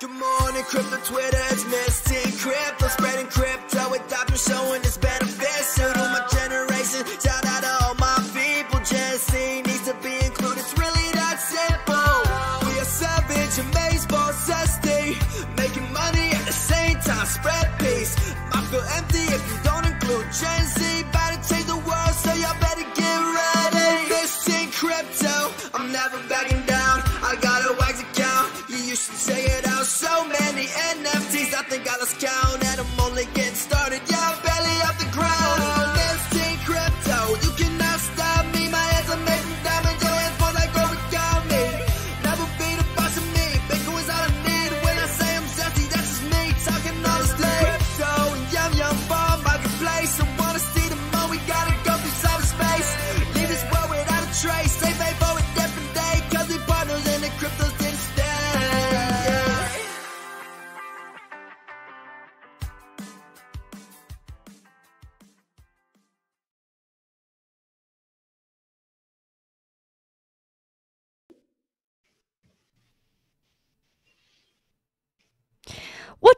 Good morning, crypto Twitter, it's Miss Teen Crypto, spreading crypto with doctors showing its benefits to my generation. Shout out to all my people, Gen Z needs to be included. It's really that simple. We are savage and baseball zesty, making money at the same time, spread peace. I feel empty if you don't include Gen Z. To change the NFTs, I think I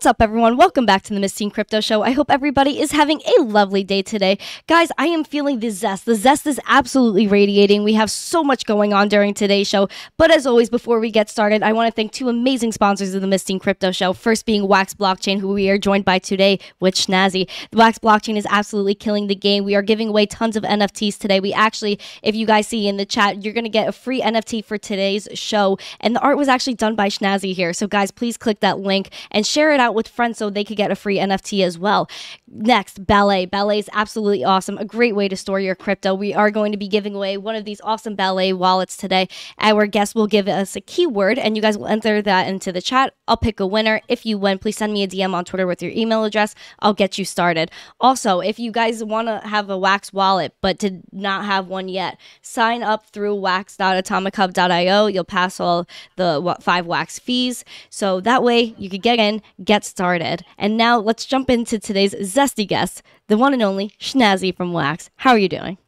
What's up, everyone? Welcome back to the Miss Crypto Show. I hope everybody is having a lovely day today. Guys, I am feeling the zest. The zest is absolutely radiating. We have so much going on during today's show. But as always, before we get started, I want to thank two amazing sponsors of the Miss Crypto Show. First being Wax Blockchain, who we are joined by today with Shnazzy. Wax Blockchain is absolutely killing the game. We are giving away tons of NFTs today. We actually, if you guys see in the chat, you're going to get a free NFT for today's show. And the art was actually done by Shnazzy here. So, guys, please click that link and share it out with friends so they could get a free NFT as well. Next, Ballet. Ballet is absolutely awesome. A great way to store your crypto. We are going to be giving away one of these awesome Ballet wallets today. Our guest will give us a keyword and you guys will enter that into the chat. I'll pick a winner. If you win, please send me a DM on Twitter with your email address. I'll get you started. Also, if you guys want to have a Wax wallet but did not have one yet, sign up through wax.atomichub.io. You'll pass all the five Wax fees. So that way you could get in, get started. And now let's jump into today's zesty guest, the one and only Shnazzy from Wax. How are you doing?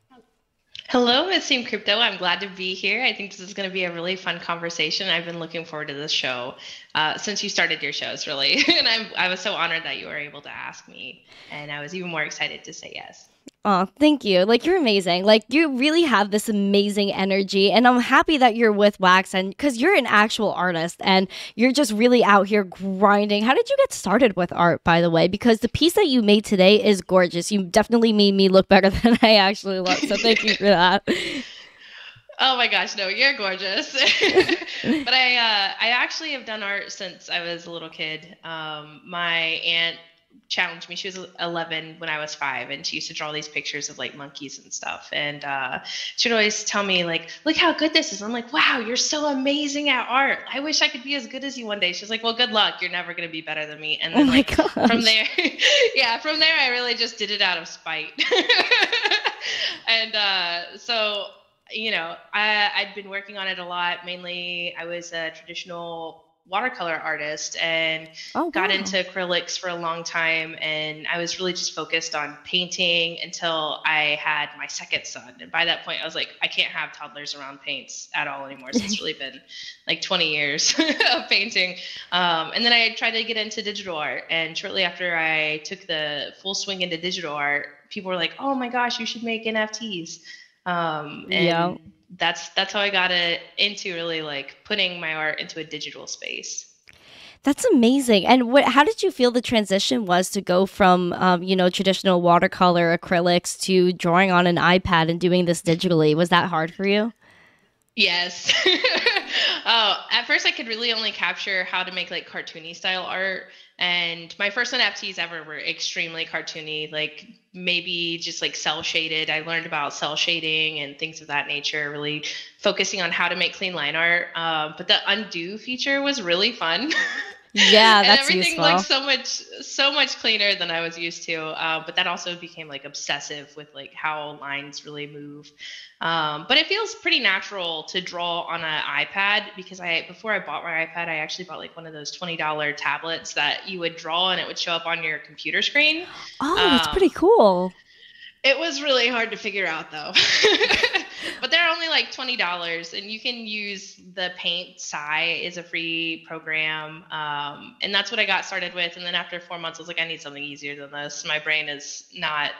Hello, Miss Teen Crypto. I'm glad to be here. I think this is going to be a really fun conversation. I've been looking forward to this show uh, since you started your shows, really. and I'm, I was so honored that you were able to ask me. And I was even more excited to say yes. Oh, thank you. Like you're amazing. Like you really have this amazing energy and I'm happy that you're with Wax and cuz you're an actual artist and you're just really out here grinding. How did you get started with art by the way? Because the piece that you made today is gorgeous. You definitely made me look better than I actually look. So thank you for that. Oh my gosh, no, you're gorgeous. but I uh, I actually have done art since I was a little kid. Um, my aunt challenged me. She was 11 when I was five, and she used to draw these pictures of like monkeys and stuff. And uh, she'd always tell me like, "Look how good this is." I'm like, "Wow, you're so amazing at art. I wish I could be as good as you one day." She's like, "Well, good luck. You're never gonna be better than me." And Oh then my like gosh. from there, yeah, from there I really just did it out of spite. and uh, so you know, I, I'd been working on it a lot. Mainly, I was a traditional watercolor artist and Oh, got into acrylics for a long time and I was really just focused on painting until I had my second son. And by that point I was like, I can't have toddlers around paints at all anymore. So it's really been like 20 years of painting. Um, and then I tried to get into digital art. And shortly after I took the full swing into digital art, people were like, oh my gosh, you should make NFTs. Um, and Yeah. That's that's how I got it into really like putting my art into a digital space. That's amazing. And what? How did you feel the transition was to go from, um, you know, traditional watercolor acrylics to drawing on an iPad and doing this digitally? Was that hard for you? Yes. oh, at first I could really only capture how to make like cartoony style art. And my first NFTs ever were extremely cartoony, like maybe just like cell shaded. I learned about cell shading and things of that nature, really focusing on how to make clean line art. Um, but the undo feature was really fun. Yeah, and that's everything useful. looked so much so much cleaner than I was used to. Uh, but that also became like obsessive with like how lines really move. Um, but it feels pretty natural to draw on an iPad because I before I bought my iPad, I actually bought like one of those twenty dollar tablets that you would draw and it would show up on your computer screen. oh, that's um, pretty cool. It was really hard to figure out though. but they're only like twenty dollars, and you can use the Paint Sai is a free program, um, and that's what I got started with. And then after four months, I was like, I need something easier than this. My brain is not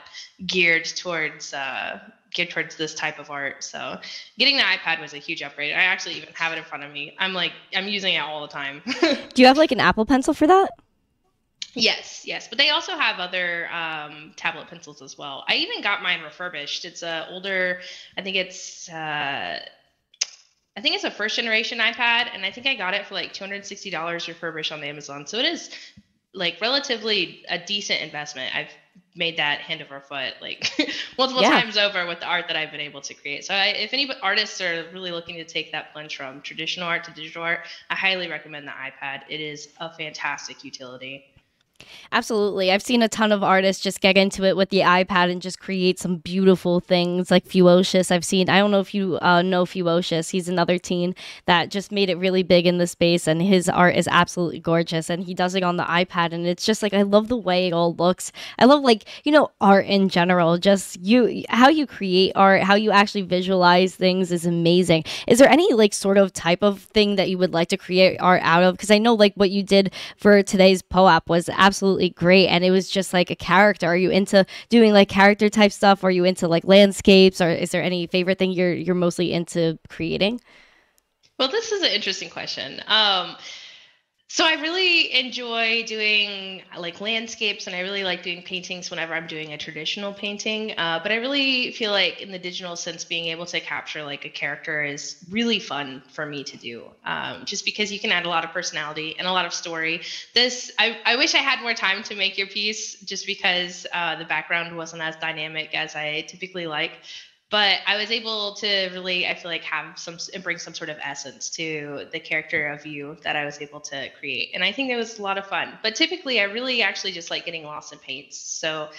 geared towards uh, geared towards this type of art. So getting the iPad was a huge upgrade. I actually even have it in front of me. I'm like I'm using it all the time. Do you have like an Apple Pencil for that? Yes, yes, but they also have other um, tablet pencils as well. I even got mine refurbished. It's a older, I think it's, uh, I think it's a first generation iPad, and I think I got it for like two hundred sixty dollars refurbished on Amazon. So it is like relatively a decent investment. I've made that hand over foot like multiple yeah. times over with the art that I've been able to create. So I, if any artists are really looking to take that plunge from traditional art to digital art, I highly recommend the iPad. It is a fantastic utility. Absolutely. I've seen a ton of artists just get into it with the iPad and just create some beautiful things like Fewocious. I've seen, I don't know if you uh, know Fewocious. He's another teen that just made it really big in the space and his art is absolutely gorgeous. And he does it on the iPad. And it's just like, I love the way it all looks. I love, like, you know, art in general. Just you, how you create art, how you actually visualize things is amazing. Is there any, like, sort of type of thing that you would like to create art out of? Because I know, like, what you did for today's POAP was absolutely great and it was just like a character. Are you into doing like character type stuff? Are you into like landscapes or is there any favorite thing you're you're mostly into creating? Well this is an interesting question. Um so I really enjoy doing like landscapes, and I really like doing paintings whenever I'm doing a traditional painting. Uh, but I really feel like in the digital sense, being able to capture like a character is really fun for me to do, um, just because you can add a lot of personality and a lot of story. This I, I wish I had more time to make your piece, just because uh, the background wasn't as dynamic as I typically like but I was able to really, I feel like, have some and bring some sort of essence to the character of you that I was able to create, and I think it was a lot of fun. But typically, I really actually just like getting lost in paints. So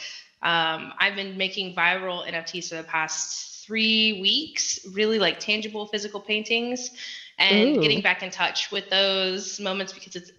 um, I've been making VIRL NFTs for the past three weeks, really like tangible physical paintings, and Ooh. getting back in touch with those moments because it's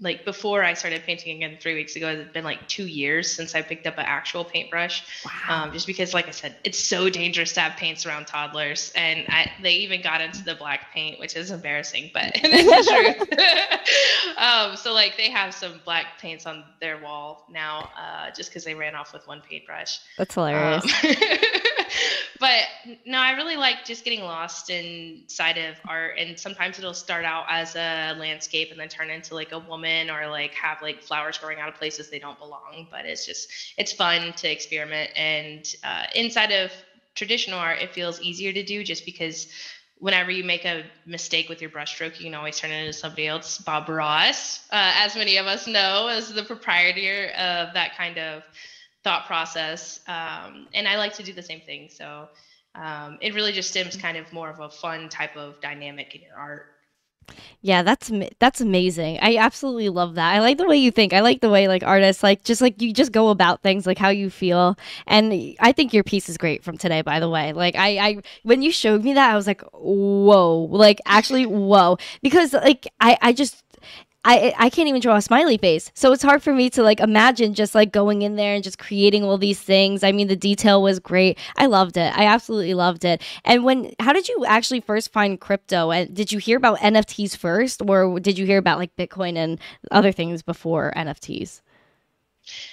like before I started painting again three weeks ago, it's been like two years since I picked up an actual paintbrush. Wow. Um, just because, like I said, it's so dangerous to have paints around toddlers, and I, they even got into the black paint, which is embarrassing, but it's the truth. um, so like they have some black paints on their wall now, uh, just because they ran off with one paintbrush. That's hilarious. Um, but no, I really like just getting lost inside of art, and sometimes it'll start out as a landscape and then turn into like a woman or like have like flowers growing out of places they don't belong. But it's just it's fun to experiment, and uh, inside of traditional art, it feels easier to do just because whenever you make a mistake with your brushstroke, you can always turn it into somebody else. Bob Ross, uh, as many of us know, is the proprietor of that kind of thought process. Um, and I like to do the same thing. So um, it really just stems kind of more of a fun type of dynamic in your art. Yeah, that's that's amazing. I absolutely love that. I like the way you think. I like the way like artists like just like you just go about things like how you feel. And I think your piece is great from today by the way. Like I I when you showed me that I was like, "Whoa." Like actually, whoa. Because like I I just I I can't even draw a smiley face. So it's hard for me to like imagine just like going in there and just creating all these things. I mean, the detail was great. I loved it. I absolutely loved it. And when how did you actually first find crypto? And did you hear about NFTs first or did you hear about like Bitcoin and other things before NFTs?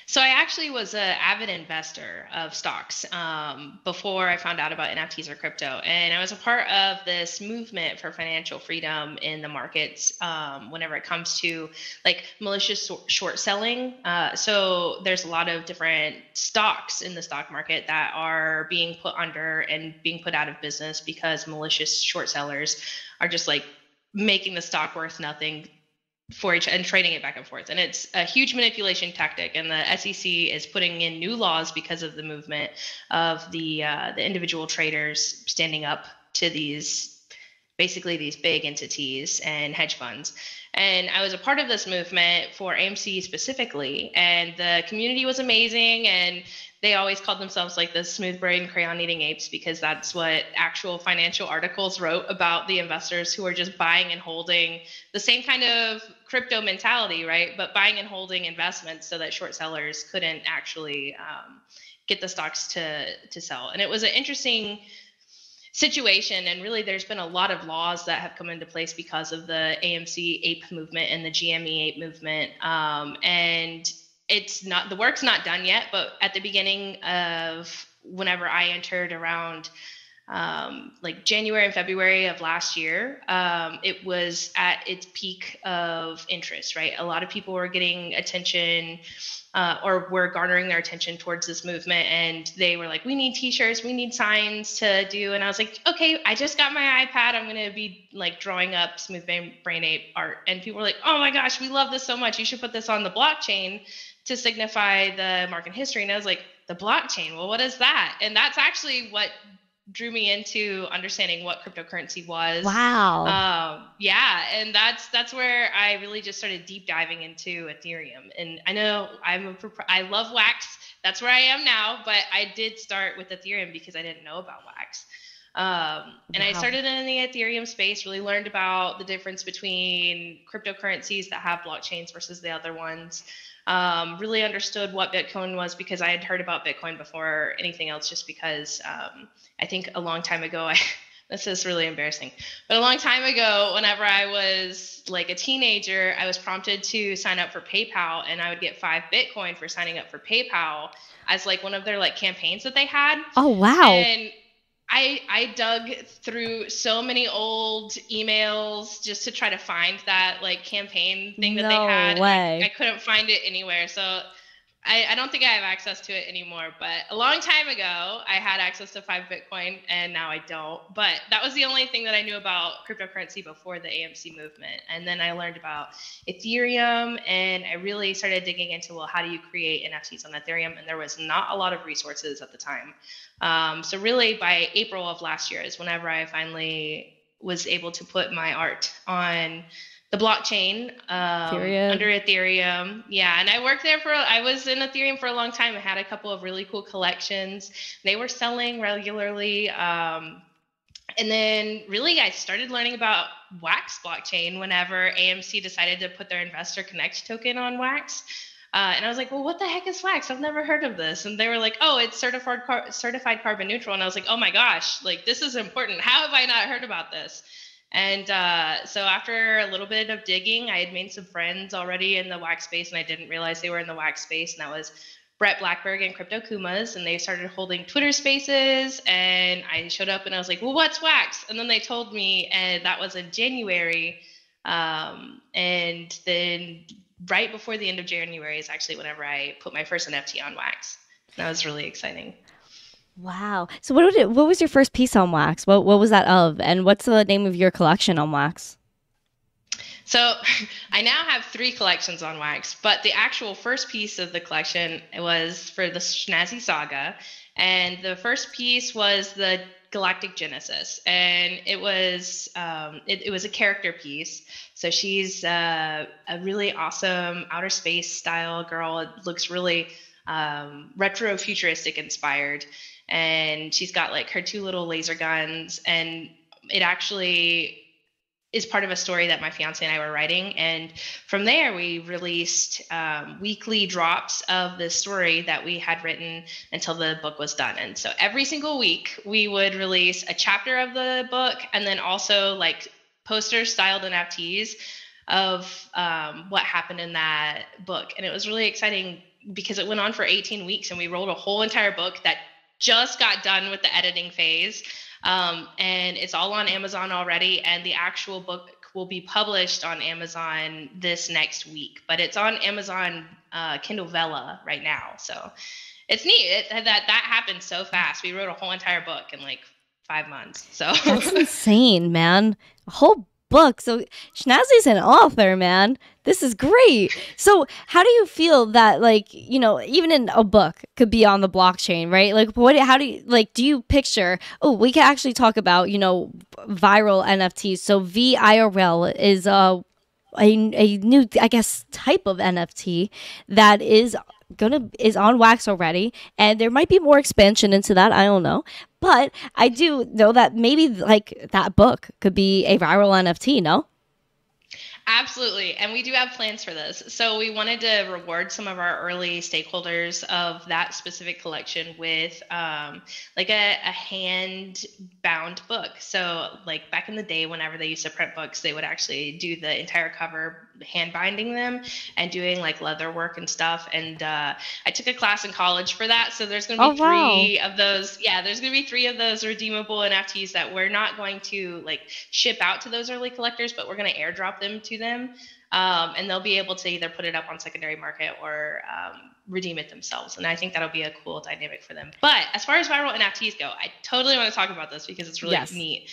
So I actually was an avid investor of stocks um, before I found out about NFTs or crypto, and I was a part of this movement for financial freedom in the markets. Um, whenever it comes to like malicious short selling, uh, so there's a lot of different stocks in the stock market that are being put under and being put out of business because malicious short sellers are just like making the stock worth nothing for each and trading it back and forth. And it's a huge manipulation tactic. And the SEC is putting in new laws because of the movement of the uh, the individual traders standing up to these basically these big entities and hedge funds. And I was a part of this movement for AMC specifically, and the community was amazing. And they always called themselves like the smooth brain crayon eating apes because that's what actual financial articles wrote about the investors who are just buying and holding the same kind of crypto mentality, right? But buying and holding investments so that short sellers couldn't actually um, get the stocks to to sell. And it was an interesting situation and really there's been a lot of laws that have come into place because of the amc ape movement and the gme ape movement um, and it's not the work's not done yet but at the beginning of whenever i entered around um, like January and February of last year, um, it was at its peak of interest, right? A lot of people were getting attention uh, or were garnering their attention towards this movement. And they were like, we need t shirts, we need signs to do. And I was like, okay, I just got my iPad. I'm going to be like drawing up smooth brain ape art. And people were like, oh my gosh, we love this so much. You should put this on the blockchain to signify the market history. And I was like, the blockchain, well, what is that? And that's actually what drew me into understanding what cryptocurrency was. Wow. Um, yeah, and that's that's where I really just started deep diving into Ethereum. And I know I'm a I love Wax. That's where I am now, but I did start with Ethereum because I didn't know about Wax. Um, and wow. I started in the Ethereum space, really learned about the difference between cryptocurrencies that have blockchains versus the other ones um, really understood what Bitcoin was because I had heard about Bitcoin before anything else, just because um, I think a long time ago, I, this is really embarrassing, but a long time ago, whenever I was like a teenager, I was prompted to sign up for PayPal and I would get five Bitcoin for signing up for PayPal as like one of their like campaigns that they had. Oh, wow. And I I dug through so many old emails just to try to find that like campaign thing that no they had. Way. I, I, couldn't find it anywhere. So I, I don't think I have access to it anymore, but a long time ago, I had access to five Bitcoin and now I don't. But that was the only thing that I knew about cryptocurrency before the AMC movement. And then I learned about Ethereum and I really started digging into, well, how do you create NFTs on Ethereum? And there was not a lot of resources at the time. Um, so, really, by April of last year is whenever I finally was able to put my art on the blockchain um, under Ethereum. Yeah, and I worked there for. I was in Ethereum for a long time. I had a couple of really cool collections. They were selling regularly. Um, and then really, I started learning about Wax blockchain whenever AMC decided to put their Investor Connect token on Wax. Uh, and I was like, well, what the heck is wax? I've never heard of this. And they were like, oh, it's certified car- certified carbon neutral. And I was like, oh my gosh, like this is important. How have I not heard about this? And uh, so after a little bit of digging, I had made some friends already in the wax space, and I didn't realize they were in the wax space. And that was Brett Blackberg and Crypto Kumas, and they started holding Twitter spaces. And I showed up and I was like, well, what's wax? And then they told me, and that was in January. Um, and then right before the end of January is actually whenever I put my first NFT on wax. That was really exciting. Wow. So what it, what was your first piece on wax? What what was that of? And what's the name of your collection on wax? So I now have three collections on wax, but the actual first piece of the collection was for the Shnazzy Saga. And the first piece was the Galactic Genesis, and it was um, it, it, was a character piece. So she's uh, a really awesome outer space style girl. It looks really um, retro futuristic inspired, and she's got like her two little laser guns, and it actually is part of a story that my fiance and I were writing. And from there, we released um, weekly drops of the story that we had written until the book was done. And so every single week, we would release a chapter of the book and then also like poster styled NFTs of um, what happened in that book. And it was really exciting because it went on for 18 weeks and we wrote a whole entire book that just got done with the editing phase. Um, and it's all on Amazon already. And the actual book will be published on Amazon this next week, but it's on Amazon uh, Kindle Vella right now. So it's neat it, that that happened so fast. We wrote a whole entire book in like five months. So that's insane, man. A whole book. So Shnazzy's an author, man. This is great. So how do you feel that like, you know, even in a book could be on the blockchain, right? Like what how do you like do you picture oh, we can actually talk about, you know, VIRL NFTs. So VIRL is a a, a new I guess type of NFT that is gonna is on wax already and there might be more expansion into that i don't know but i do know that maybe like that book could be a VIRL nft no Absolutely. And we do have plans for this. So we wanted to reward some of our early stakeholders of that specific collection with um, like a, a hand bound book. So, like back in the day, whenever they used to print books, they would actually do the entire cover hand binding them and doing like leather work and stuff. And uh, I took a class in college for that. So there's going to be oh, three wow. of those. Yeah, there's going to be three of those redeemable NFTs that we're not going to like ship out to those early collectors, but we're going to airdrop them to them. Um, and they'll be able to either put it up on secondary market or um, redeem it themselves. And I think that'll be a cool dynamic for them. But as far as VIRL NFTs go, I totally want to talk about this because it's really yes. neat.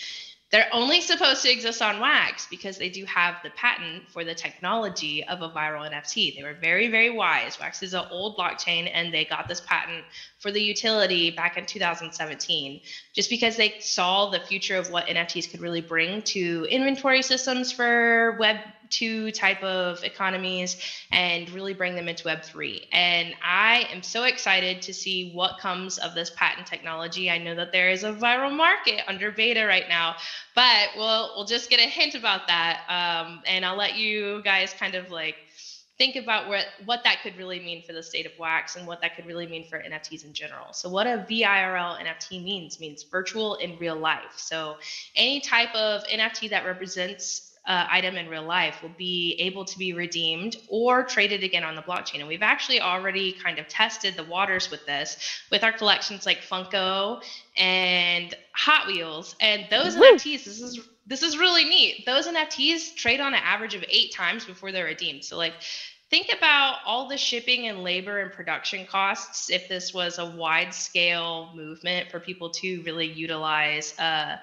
They're only supposed to exist on Wax because they do have the patent for the technology of a VIRL NFT. They were very, very wise. Wax is an old blockchain, and they got this patent for the utility back in 2017, just because they saw the future of what NFTs could really bring to inventory systems for Web 2 type of economies and really bring them into Web3. And I am so excited to see what comes of this patent technology. I know that there is a VIRL market under beta right now, but we'll we'll just get a hint about that, um, and I'll let you guys kind of like think about what what that could really mean for the state of wax and what that could really mean for NFTs in general. So what a VIRL NFT means means virtual in real life. So any type of NFT that represents uh, item in real life will be able to be redeemed or traded again on the blockchain. And we've actually already kind of tested the waters with this with our collections like Funko and Hot Wheels. And those Woo! NFTs, this is this is really neat. Those NFTs trade on an average of eight times before they're redeemed. So like think about all the shipping and labor and production costs if this was a wide scale movement for people to really utilize uh,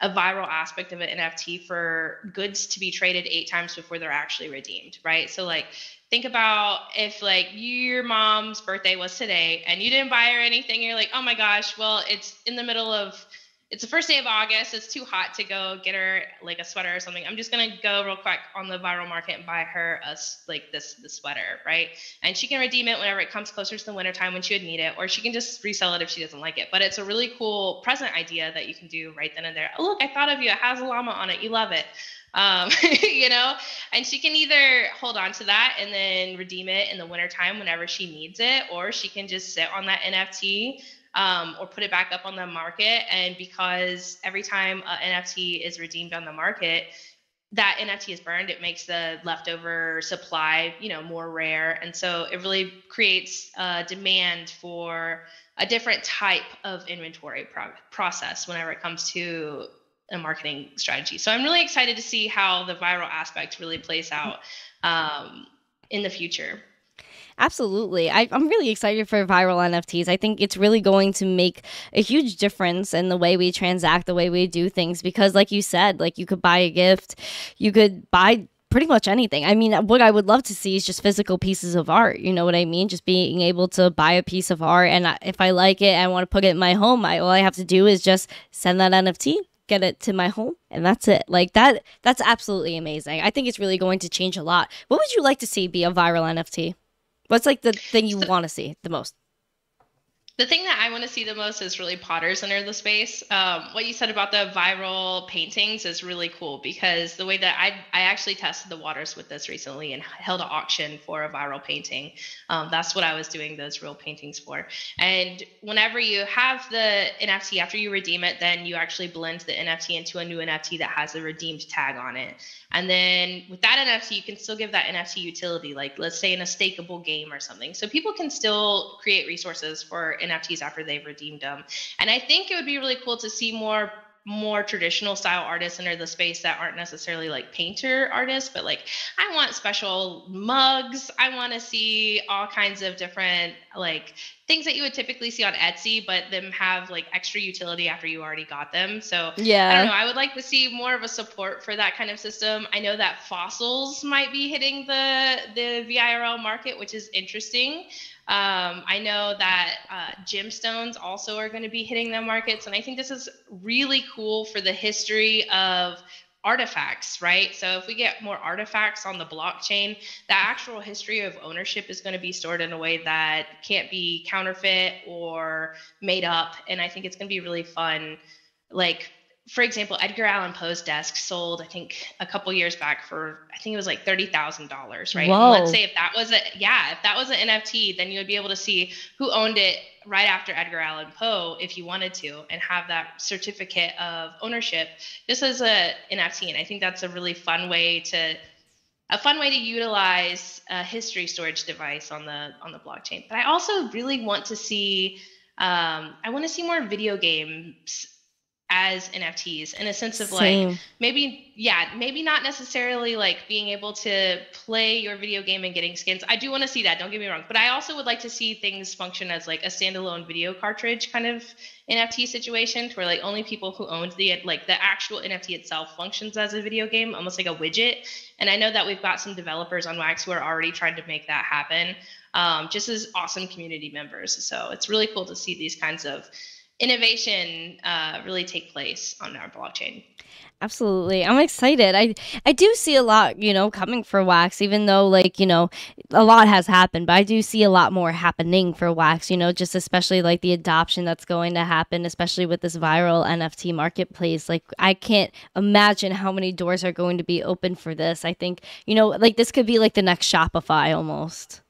a VIRL aspect of an NFT for goods to be traded eight times before they're actually redeemed, right? So like think about if like your mom's birthday was today and you didn't buy her anything, you're like, oh my gosh, well, it's in the middle of it's the first day of August. It's too hot to go get her like a sweater or something. I'm just gonna go real quick on the VIRL market and buy her a like this the sweater, right? And she can redeem it whenever it comes closer to the wintertime when she would need it, or she can just resell it if she doesn't like it. But it's a really cool present idea that you can do right then and there. Oh look, I thought of you. It has a llama on it. You love it. Um, you know, and she can either hold on to that and then redeem it in the wintertime whenever she needs it, or she can just sit on that NFT um, or put it back up on the market. And because every time an NFT is redeemed on the market, that NFT is burned, it makes the leftover supply, you know, more rare. And so it really creates a demand for a different type of inventory pro- process whenever it comes to a marketing strategy. So I'm really excited to see how the VIRL aspect really plays out um, in the future. Absolutely. I, am really excited for VIRL NFTs. I think it's really going to make a huge difference in the way we transact, the way we do things, because, like you said, like you could buy a gift, you could buy pretty much anything. I mean, what I would love to see is just physical pieces of art. You know what I mean? Just being able to buy a piece of art, and if I like it, I want to put it in my home. I, all I have to do is just send that NFT, get it to my home, and that's it. Like that. That's absolutely amazing. I think it's really going to change a lot. What would you like to see be a VIRL NFT? What's like the thing you want to see the most? The thing that I want to see the most is really potters enter the space. Um, what you said about the VIRL paintings is really cool because the way that I I actually tested the waters with this recently and held an auction for a VIRL painting. Um, that's what I was doing those real paintings for. And whenever you have the NFT after you redeem it, then you actually blend the NFT into a new NFT that has a redeemed tag on it. And then with that NFT, you can still give that NFT utility, like let's say in a stakeable game or something. So people can still create resources for NFTs after they've redeemed them. And I think it would be really cool to see more more traditional style artists enter the space that aren't necessarily like painter artists, but like I want special mugs. I want to see all kinds of different like things that you would typically see on Etsy, but them have like extra utility after you already got them. So yeah, I don't know. I would like to see more of a support for that kind of system. I know that fossils might be hitting the the VIRL market, which is interesting. Um, I know that uh, gemstones also are going to be hitting the markets, and I think this is really cool for the history of artifacts, right? So if we get more artifacts on the blockchain, the actual history of ownership is going to be stored in a way that can't be counterfeit or made up, and I think it's going to be really fun, like for example, Edgar Allan Poe's desk sold, I think, a couple years back for, I think it was like thirty thousand dollars, right? Let's say if that was a, yeah, if that was an NFT, then you would be able to see who owned it right after Edgar Allan Poe, if you wanted to, and have that certificate of ownership just as a NFT. And I think that's a really fun way to, a fun way to utilize a history storage device on the on the blockchain. But I also really want to see, um, I want to see more video games as NFTs in a sense of Same. like maybe yeah maybe not necessarily like being able to play your video game and getting skins. I do want to see that. Don't get me wrong, but I also would like to see things function as like a standalone video cartridge kind of NFT situation, where like only people who owned the like the actual NFT itself functions as a video game, almost like a widget. And I know that we've got some developers on Wax who are already trying to make that happen. Um, just as awesome community members. So it's really cool to see these kinds of innovation uh, really take place on our blockchain. Absolutely. I'm excited. I I do see a lot, you know, coming for Wax even though like, you know, a lot has happened, but I do see a lot more happening for Wax, you know, just especially like the adoption that's going to happen especially with this VIRL NFT marketplace. Like I can't imagine how many doors are going to be open for this. I think, you know, like this could be like the next Shopify almost.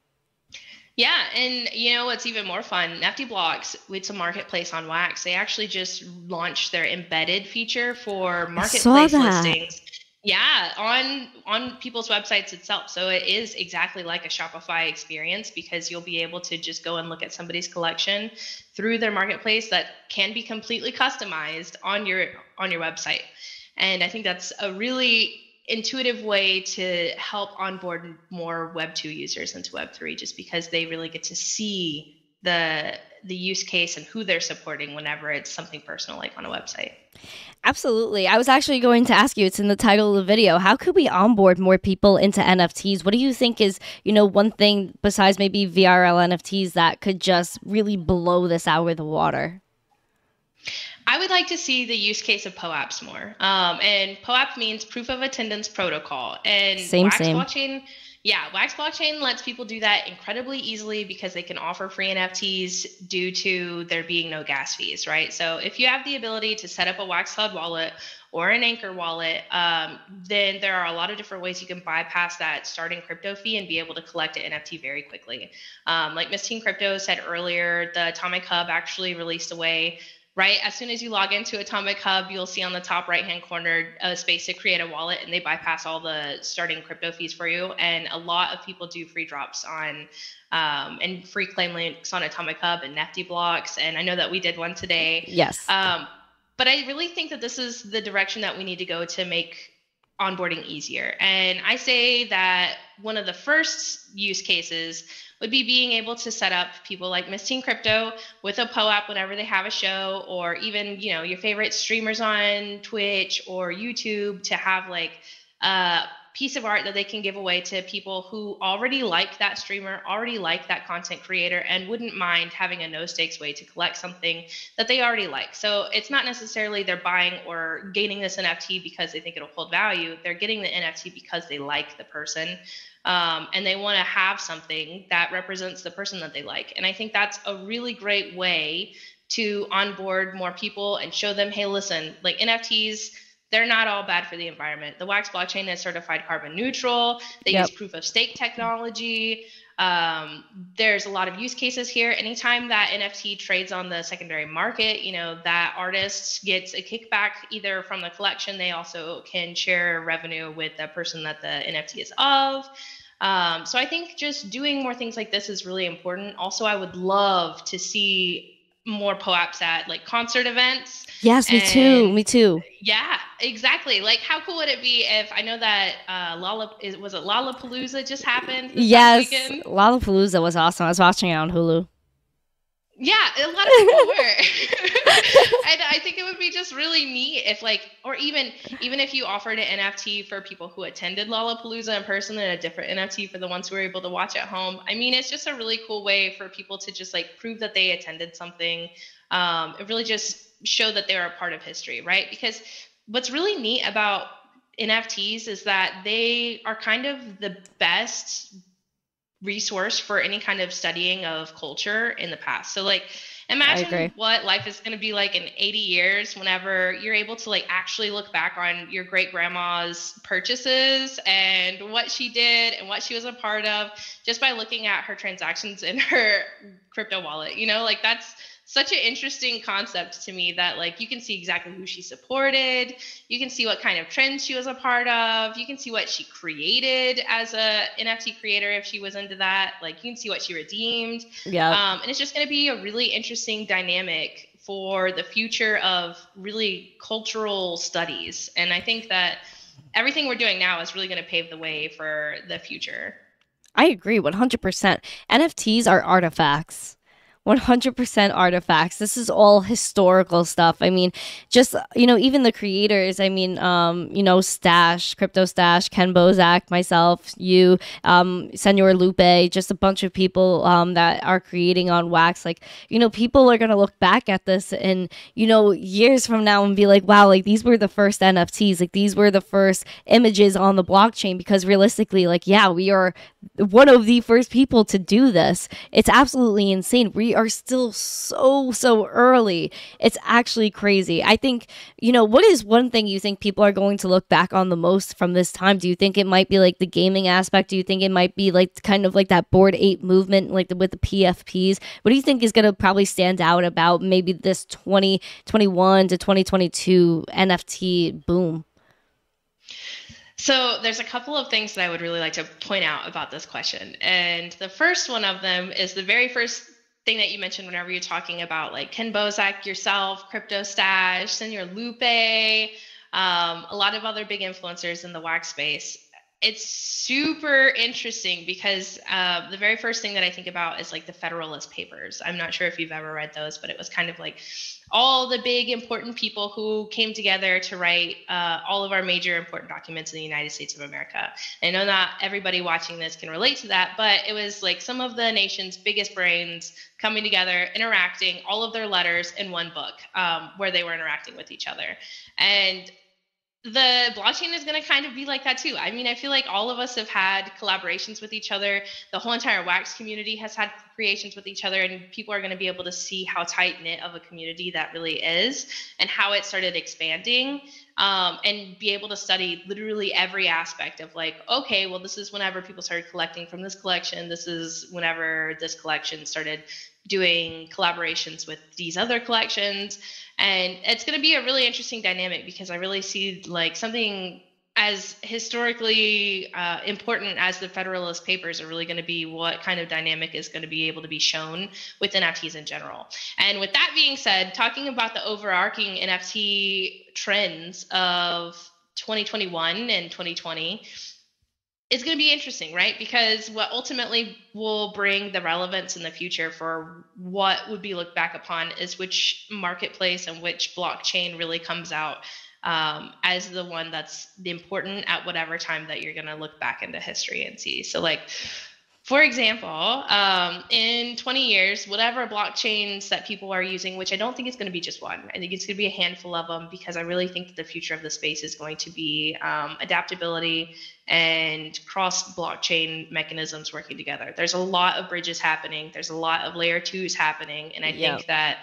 Yeah, and you know what's even more fun? NeftyBlocks, it's a marketplace on Wax. They actually just launched their embedded feature for marketplace listings. Yeah, on on people's websites itself. So it is exactly like a Shopify experience because you'll be able to just go and look at somebody's collection through their marketplace that can be completely customized on your on your website. And I think that's a really intuitive way to help onboard more web 2 users into web 3 just because they really get to see the the use case and who they're supporting whenever it's something personal like on a website Absolutely. I was actually going to ask you, it's in the title of the video. How could we onboard more people into NFTs? What do you think is, you know, one thing besides maybe VIRL NFTs that could just really blow this out of the water? I would like to see the use case of POAPs more. Um, and POAP means proof of attendance protocol. And Same, Wax same. blockchain, yeah, Wax blockchain lets people do that incredibly easily because they can offer free NFTs due to there being no gas fees, right? So if you have the ability to set up a Wax Cloud wallet or an Anchor wallet, um, then there are a lot of different ways you can bypass that starting crypto fee and be able to collect an NFT very quickly. Um, like Miss Teen Crypto said earlier, the Atomic Hub actually released a way right? As soon as you log into Atomic Hub, you'll see on the top right hand corner a space to create a wallet, and they bypass all the starting crypto fees for you. And a lot of people do free drops on um, and free claim links on Atomic Hub and NeftyBlocks. And I know that we did one today. Yes. Um, but I really think that this is the direction that we need to go to make onboarding easier. And I say that one of the first use cases would be being able to set up people like Miss Teen Crypto with a POAP whenever they have a show, or even you know your favorite streamers on Twitch or YouTube to have like a piece of art that they can give away to people who already like that streamer, already like that content creator, and wouldn't mind having a no stakes way to collect something that they already like. So it's not necessarily they're buying or gaining this NFT because they think it'll hold value. They're getting the NFT because they like the person um, and they want to have something that represents the person that they like. And I think that's a really great way to onboard more people and show them, hey, listen, like NFTs, they're not all bad for the environment. The Wax blockchain is certified carbon neutral. They Yep. use proof of stake technology. Um, there's a lot of use cases here. Anytime that NFT trades on the secondary market, you know, that artist gets a kickback either from the collection, they also can share revenue with the person that the NFT is of. Um, so I think just doing more things like this is really important. Also, I would love to see more POAPs at like concert events. Yes, me too. Me too. Yeah, exactly. Like, how cool would it be if I know that uh, Lolla was it Lollapalooza just happened? this Yes? Lollapalooza was awesome. I was watching it on Hulu. Yeah, a lot of people were. and I think it would be just really neat if like or even even if you offered an NFT for people who attended Lollapalooza in person and a different NFT for the ones who were able to watch at home. I mean, it's just a really cool way for people to just like prove that they attended something. Um, it really just show that they're a part of history, right? Because what's really neat about NFTs is that they are kind of the best resource for any kind of studying of culture in the past. So like Imagine what life is going to be like in 80 years whenever you're able to like actually look back on your great grandma's purchases and what she did and what she was a part of just by looking at her transactions in her crypto wallet. You know, like that's such an interesting concept to me that like you can see exactly who she supported. You can see what kind of trends she was a part of. You can see what she created as a nft creator if she was into that. Like you can see what she redeemed. Yeah. Um, and it's just going to be a really interesting dynamic for the future of really cultural studies. And i think that everything we're doing now is really going to pave the way for the future. I agree 100% nfts are artifacts 100% artifacts. This is all historical stuff. I mean, just, you know, even the creators, I mean, um, you know, Stash, Crypto Stash, Ken Bozak, myself, you, um, Senor Lupe, just a bunch of people um, that are creating on Wax. Like, you know, people are going to look back at this and, you know, years from now and be like, wow, like these were the first NFTs. Like these were the first images on the blockchain because realistically, like, yeah, we are one of the first people to do this. It's absolutely insane. We are still so, so early. It's actually crazy. I think, you know, what is one thing you think people are going to look back on the most from this time? Do you think it might be like the gaming aspect? Do you think it might be like kind of like that Bored Ape movement, like the, with the PFPs? What do you think is going to probably stand out about maybe this 2021 to 2022 NFT boom? So there's a couple of things that I would really like to point out about this question. And the first one of them is the very first thing that you mentioned whenever you're talking about like Ken Bozak, yourself, Crypto Stash, Senor Lupe, um, a lot of other big influencers in the wax space. It's super interesting because uh, the very first thing that I think about is like the Federalist Papers. I'm not sure if you've ever read those, but it was kind of like all the big important people who came together to write uh, all of our major important documents in the United States of America. I know not everybody watching this can relate to that, but it was like some of the nation's biggest brains coming together, interacting, all of their letters in one book um, where they were interacting with each other. And the blockchain is going to kind of be like that too. I mean, I feel like all of us have had collaborations with each other. The whole entire Wax community has had creations with each other, and people are going to be able to see how tight knit of a community that really is and how it started expanding. Um, and be able to study literally every aspect of like, okay, well, this is whenever people started collecting from this collection. This is whenever this collection started doing collaborations with these other collections and it's going to be a really interesting dynamic because i really see like something as historically uh, important as the Federalist Papers are really going to be what kind of dynamic is going to be able to be shown with NFTs in general. And with that being said, talking about the overarching NFT trends of 2021 and 2020, it's going to be interesting, right? Because what ultimately will bring the relevance in the future for what would be looked back upon is which marketplace and which blockchain really comes out um, as the one that's the important at whatever time that you're going to look back into history and see. So, like, for example, um, in 20 years, whatever blockchains that people are using, which I don't think it's going to be just one, I think it's going to be a handful of them because I really think that the future of the space is going to be um, adaptability and cross blockchain mechanisms working together. There's a lot of bridges happening, there's a lot of layer twos happening, and I yep. think that.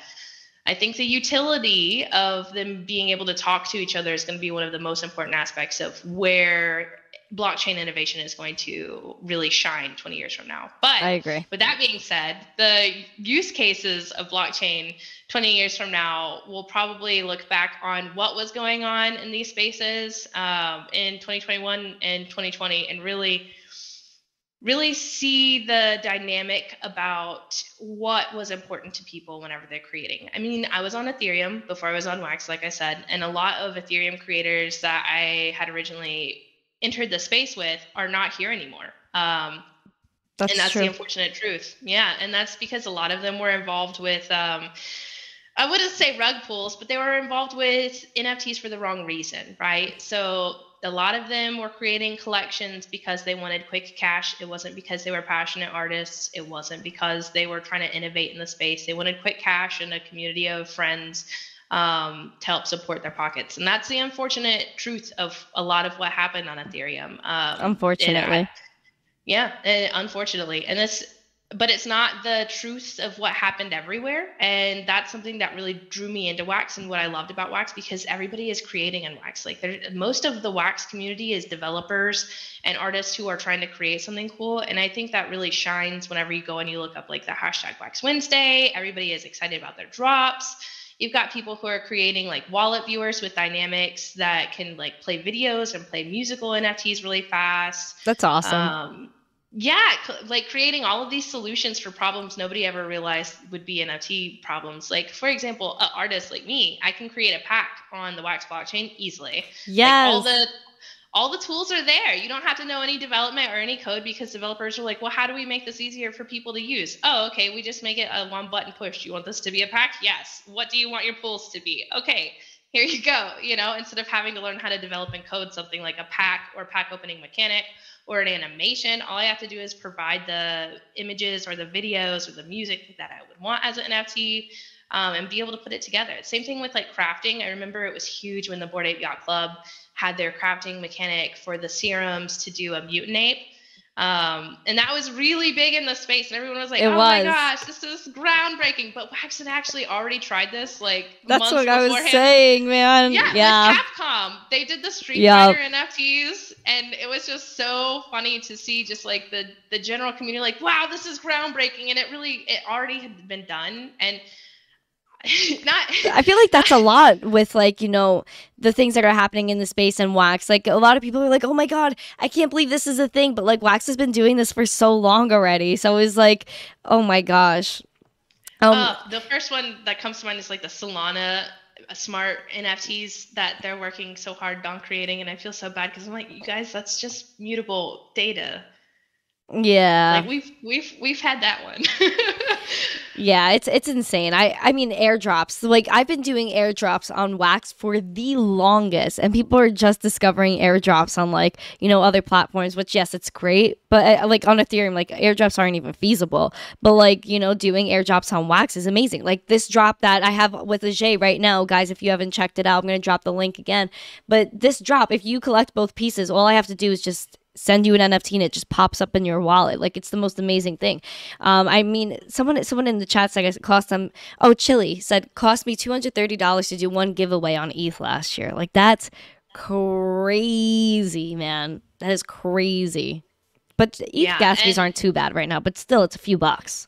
I think the utility of them being able to talk to each other is going to be one of the most important aspects of where blockchain innovation is going to really shine 20 years from now. But I agree. With that being said, the use cases of blockchain 20 years from now will probably look back on what was going on in these spaces um, in 2021 and 2020 and really really see the dynamic about what was important to people whenever they're creating. I mean, I was on Ethereum before I was on Wax, like I said, and a lot of Ethereum creators that I had originally entered the space with are not here anymore. Um, that's and that's true. the unfortunate truth. Yeah, and that's because a lot of them were involved with. Um, I wouldn't say rug pulls, but they were involved with NFTs for the wrong reason, right? So a lot of them were creating collections because they wanted quick cash. It wasn't because they were passionate artists. It wasn't because they were trying to innovate in the space. They wanted quick cash and a community of friends um, to help support their pockets. And that's the unfortunate truth of a lot of what happened on Ethereum. Um, Unfortunately. yeah, unfortunately. And this but it's not the truth of what happened everywhere. And that's something that really drew me into wax and what I loved about wax because everybody is creating in wax. Like most of the wax community is developers and artists who are trying to create something cool. And I think that really shines whenever you go and you look up like the hashtag Wax Wednesday. Everybody is excited about their drops. You've got people who are creating like wallet viewers with dynamics that can like play videos and play musical NFTs really fast. That's awesome. Um, yeah like creating all of these solutions for problems nobody ever realized would be nft problems like for example an artist like me i can create a pack on the wax blockchain easily yes like all the all the tools are there you don't have to know any development or any code because developers are like well how do we make this easier for people to use oh okay we just make it a one button push you want this to be a pack yes what do you want your pools to be okay here you go you know instead of having to learn how to develop and code something like a pack or pack opening mechanic or an animation. All I have to do is provide the images or the videos or the music that I would want as an NFT um, and be able to put it together. Same thing with like crafting. I remember it was huge when the Bored Ape Yacht Club had their crafting mechanic for the serums to do a mutant ape. Um, and that was really big in the space, and everyone was like, it "Oh was. my gosh, this is groundbreaking!" But Wax had actually already tried this, like that's what I was saying, man. Yeah, yeah. Capcom, they did the Street yep. Fighter NFTs, and it was just so funny to see just like the the general community, like, "Wow, this is groundbreaking!" And it really, it already had been done, and not I feel like that's a lot with like, you know, the things that are happening in the space and wax. Like a lot of people are like, "Oh my god, I can't believe this is a thing." But like wax has been doing this for so long already. So it's like, "Oh my gosh." Um, uh, the first one that comes to mind is like the Solana uh, smart NFTs that they're working so hard on creating and I feel so bad cuz I'm like, "You guys, that's just mutable data." Yeah. Like we've we've we've had that one. yeah, it's it's insane. I I mean airdrops. Like I've been doing airdrops on Wax for the longest and people are just discovering airdrops on like, you know, other platforms, which yes, it's great, but uh, like on Ethereum like airdrops aren't even feasible. But like, you know, doing airdrops on Wax is amazing. Like this drop that I have with Ajay right now, guys, if you haven't checked it out, I'm going to drop the link again. But this drop, if you collect both pieces, all I have to do is just send you an NFT and it just pops up in your wallet. Like it's the most amazing thing. Um, I mean, someone someone in the chat said it cost them. Oh, Chili said cost me two hundred thirty dollars to do one giveaway on ETH last year. Like that's crazy, man. That is crazy. But ETH yeah, gas fees aren't too bad right now. But still, it's a few bucks.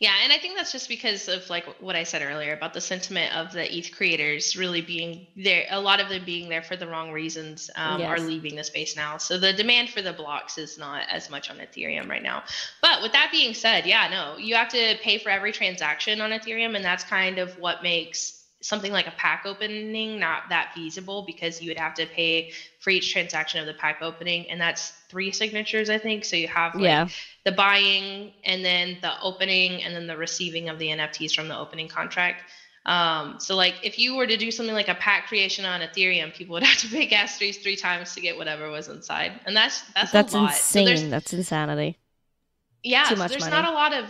Yeah, and I think that's just because of like what I said earlier about the sentiment of the ETH creators really being there. A lot of them being there for the wrong reasons um, yes. are leaving the space now. So the demand for the blocks is not as much on Ethereum right now. But with that being said, yeah, no, you have to pay for every transaction on Ethereum, and that's kind of what makes something like a pack opening not that feasible because you would have to pay for each transaction of the pack opening and that's three signatures i think. So you have like yeah. the buying and then the opening and then the receiving of the nfts from the opening contract. Um, so like if you were to do something like a pack creation on ethereum people would have to pay gas fees three times to get whatever was inside. And that's that's that's insane so that's insanity. Yeah so there's money. not a lot of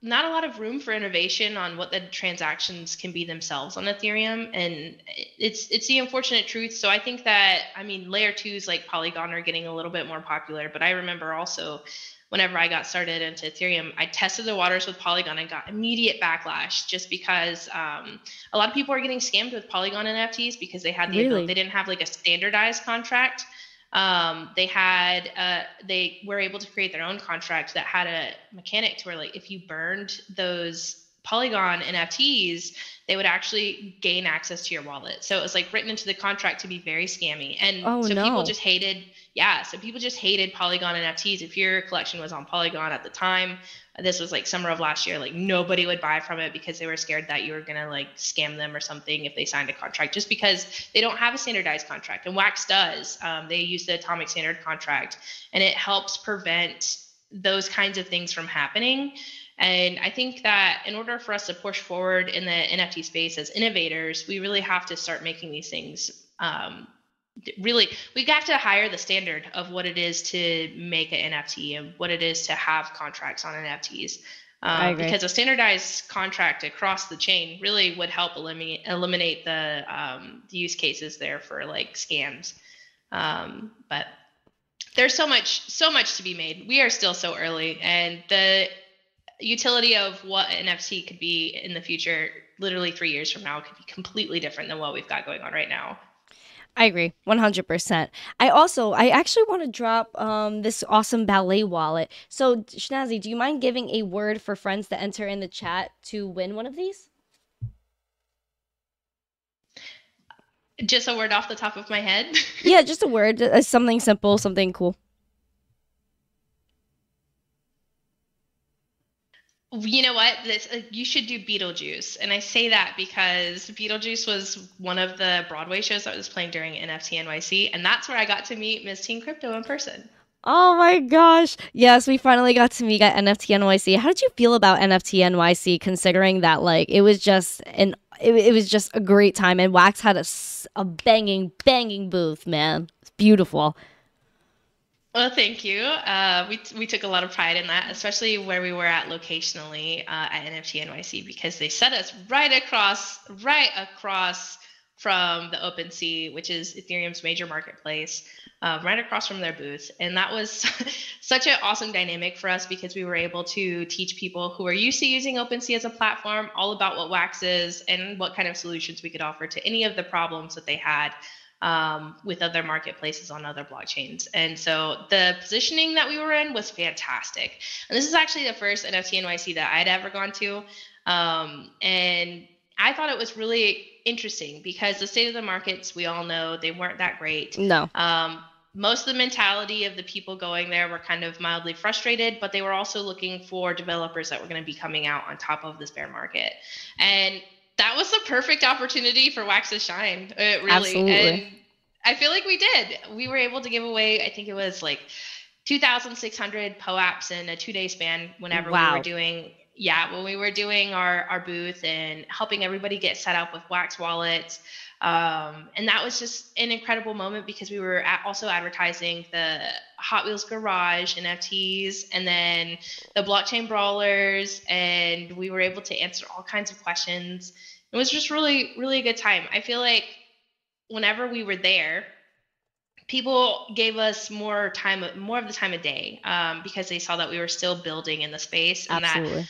not a lot of room for innovation on what the transactions can be themselves on Ethereum, and it's it's the unfortunate truth. So I think that I mean layer twos like Polygon are getting a little bit more popular, but I remember also whenever I got started into Ethereum, I tested the waters with Polygon and got immediate backlash just because um, a lot of people are getting scammed with Polygon NFTs because they had the really? they didn't have like a standardized contract um, they had uh, they were able to create their own contract that had a mechanic to where like if you burned those Polygon NFTs, they would actually gain access to your wallet. So it was like written into the contract to be very scammy. And oh, so no. people just hated, yeah. So people just hated Polygon NFTs. If your collection was on Polygon at the time, this was like summer of last year, like nobody would buy from it because they were scared that you were gonna like scam them or something if they signed a contract, just because they don't have a standardized contract. And Wax does. Um, they use the Atomic Standard contract, and it helps prevent those kinds of things from happening. And I think that in order for us to push forward in the NFT space as innovators, we really have to start making these things um, really we have got to hire the standard of what it is to make an nft and what it is to have contracts on nfts um, because a standardized contract across the chain really would help eliminate eliminate the, um, the use cases there for like scams um, but there's so much so much to be made. We are still so early, and the utility of what NFT could be in the future, literally three years from now, could be completely different than what we've got going on right now. I agree, 100%. I also, I actually want to drop um, this awesome ballet wallet. So, Shnazzy, do you mind giving a word for friends to enter in the chat to win one of these? Just a word off the top of my head. yeah, just a word, uh, something simple, something cool. You know what? This uh, you should do Beetlejuice, and I say that because Beetlejuice was one of the Broadway shows that was playing during NFT NYC, and that's where I got to meet Miss Teen Crypto in person. Oh my gosh. Yes, we finally got to meet at NFT NYC. How did you feel about NFT NYC considering that like it was just an it, it was just a great time and Wax had a, a banging banging booth, man. It's beautiful. Well, thank you. Uh, we, we took a lot of pride in that, especially where we were at locationally uh, at NFT NYC, because they set us right across, right across from the OpenSea, which is Ethereum's major marketplace, uh, right across from their booth. And that was such an awesome dynamic for us because we were able to teach people who are used to using OpenSea as a platform all about what Wax is and what kind of solutions we could offer to any of the problems that they had um, with other marketplaces on other blockchains. And so the positioning that we were in was fantastic. And this is actually the first NFT NYC that I'd ever gone to. Um, and I thought it was really interesting because the state of the markets, we all know they weren't that great. No. Um, most of the mentality of the people going there were kind of mildly frustrated, but they were also looking for developers that were going to be coming out on top of this bear market. And that was the perfect opportunity for Wax to shine. It really. Absolutely. And I feel like we did. We were able to give away, I think it was like 2,600 POAPs in a two day span whenever wow. we were doing yeah, when we were doing our, our booth and helping everybody get set up with Wax wallets. Um, and that was just an incredible moment because we were also advertising the Hot Wheels Garage NFTs and then the blockchain brawlers. And we were able to answer all kinds of questions. It was just really, really a good time. I feel like whenever we were there, people gave us more time, more of the time of day um, because they saw that we were still building in the space and Absolutely. that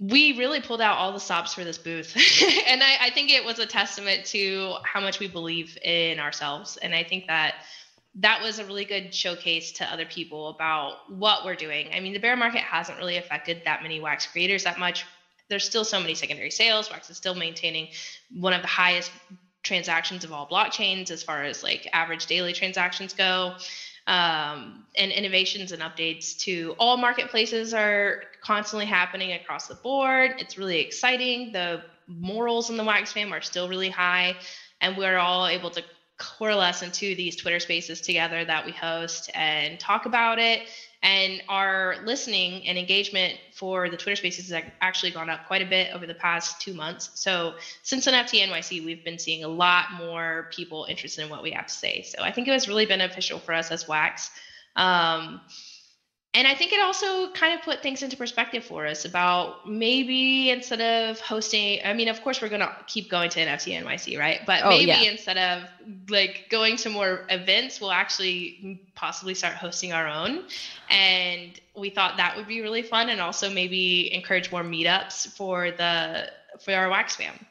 we really pulled out all the stops for this booth. and I, I, think it was a testament to how much we believe in ourselves. And I think that that was a really good showcase to other people about what we're doing. I mean, the bear market hasn't really affected that many wax creators that much. There's still so many secondary sales. Wax is still maintaining one of the highest transactions of all blockchains as far as like average daily transactions go um, and innovations and updates to all marketplaces are constantly happening across the board. It's really exciting. The morals in the Wax fam are still really high, and we're all able to coalesce into these Twitter spaces together that we host and talk about it and our listening and engagement for the Twitter Spaces has actually gone up quite a bit over the past two months. So since NFT NYC, we've been seeing a lot more people interested in what we have to say. So I think it was really beneficial for us as Wax. Um, and I think it also kind of put things into perspective for us about maybe instead of hosting, I mean, of course, we're going to keep going to NFT NYC, right? But oh, maybe yeah. instead of like going to more events, we'll actually possibly start hosting our own. And we thought that would be really fun and also maybe encourage more meetups for the for our wax fam.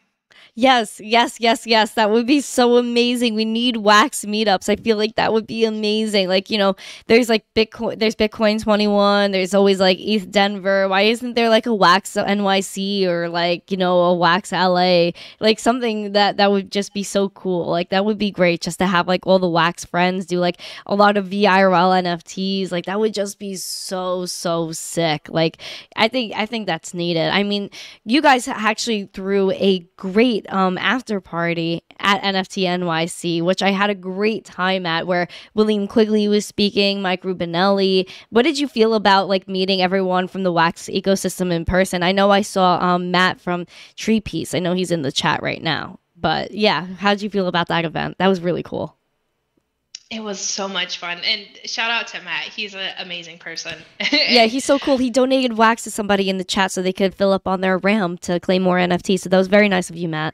Yes, yes, yes, yes. That would be so amazing. We need wax meetups. I feel like that would be amazing. Like, you know, there's like Bitcoin, there's Bitcoin 21, there's always like ETH Denver. Why isn't there like a wax uh, NYC or like, you know, a wax LA? Like something that that would just be so cool. Like that would be great just to have like all the wax friends do like a lot of VIRL NFTs. Like that would just be so so sick. Like I think I think that's needed. I mean, you guys actually threw a great um, after party at NFT NYC, which I had a great time at, where William Quigley was speaking, Mike Rubinelli. What did you feel about like meeting everyone from the Wax ecosystem in person? I know I saw um, Matt from Tree Piece. I know he's in the chat right now. But yeah, how did you feel about that event? That was really cool. It was so much fun. And shout out to Matt. He's an amazing person. yeah, he's so cool. He donated wax to somebody in the chat so they could fill up on their RAM to claim more NFTs. So that was very nice of you, Matt.